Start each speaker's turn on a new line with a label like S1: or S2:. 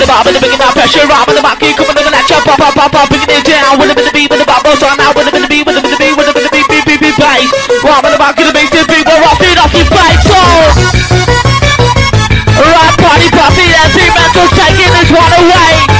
S1: with the bob and the bringing that pressure. Rob and the market coming on the lecture. Pop, pop, pop, pop, bringing it down. With the with the beat, with the bubble. So now with the with the beat, with the with the beat, with the with the beat, beat, beat, beat, bass. Rob and the market, the bass, the beat. We're off it, off your face. So. Right party, party, and three mentals taking this one away.